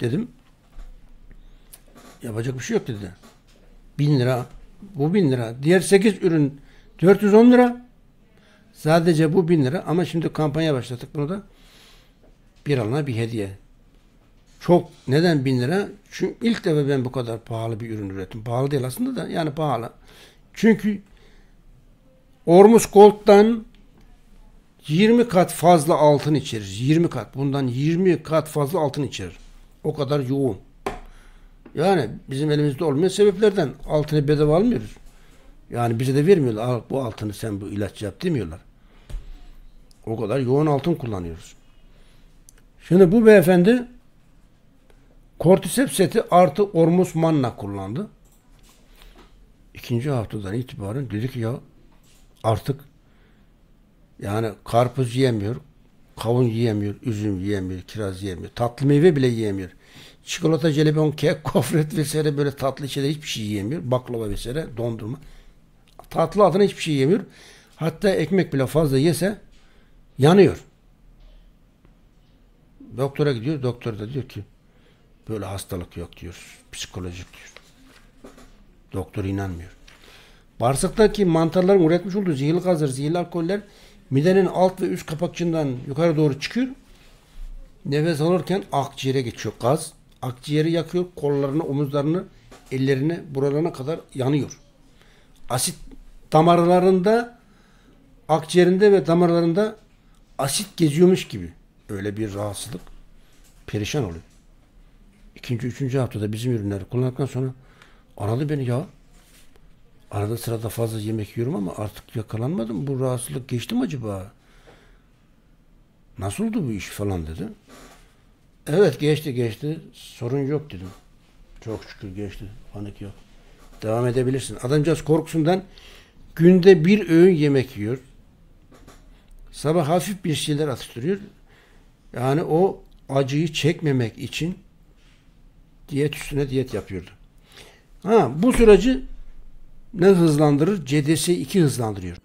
dedim. Yapacak bir şey yok dedi. Bin lira. Bu bin lira. Diğer sekiz ürün 410 lira. Sadece bu bin lira ama şimdi kampanya başlattık bunu da. Bir alana bir hediye. Çok neden bin lira? Çünkü ilk defa ben bu kadar pahalı bir ürün ürettim. Pahalı değil aslında da yani pahalı. Çünkü Ormus Gold'dan 20 kat fazla altın içerir. 20 kat. Bundan 20 kat fazla altın içerir. O kadar yoğun. Yani bizim elimizde olmayan sebeplerden altını bedava almıyoruz. Yani bize de vermiyorlar. Al bu altını sen bu ilaç yap demiyorlar. O kadar yoğun altın kullanıyoruz. Şimdi bu beyefendi Cordyceps seti artı Ormus Manna kullandı. İkinci haftadan itibaren dedi ki ya artık yani karpuz yiyemiyor, kavun yiyemiyor, üzüm yiyemiyor, kiraz yiyemiyor, tatlı meyve bile yiyemiyor. Çikolata, jelibon, kek, kofret vesaire böyle tatlı şeyler hiçbir şey yiyemiyor. Baklava vesaire, dondurma. Tatlı adına hiçbir şey yemiyor. Hatta ekmek bile fazla yese yanıyor. Doktora gidiyor. Doktor da diyor ki böyle hastalık yok diyor. Psikolojik diyor. Doktor inanmıyor. Bağırsaktaki mantarların üretmiş olduğu zehirli gazlar, zehirli alkoller midenin alt ve üst kapakçığından yukarı doğru çıkıyor. Nefes alırken akciğere geçiyor gaz. Akciğeri yakıyor. Kollarını, omuzlarını, ellerini buralarına kadar yanıyor. Asit damarlarında akciğerinde ve damarlarında asit geziyormuş gibi. Öyle bir rahatsızlık. Perişan oluyor. İkinci, üçüncü haftada bizim ürünleri kullandıktan sonra aradı beni ya. Arada sırada fazla yemek yiyorum ama artık yakalanmadım. Bu rahatsızlık geçti mi acaba? Nasıl oldu bu iş falan dedi. Evet geçti geçti. Sorun yok dedim. Çok şükür geçti. Panik yok. Devam edebilirsin. Adamcağız korkusundan günde bir öğün yemek yiyor. Sabah hafif bir şeyler atıştırıyor. Yani o acıyı çekmemek için diyet üstüne diyet yapıyordu. Ha, bu süreci ne hızlandırır? CDS2 hızlandırıyor.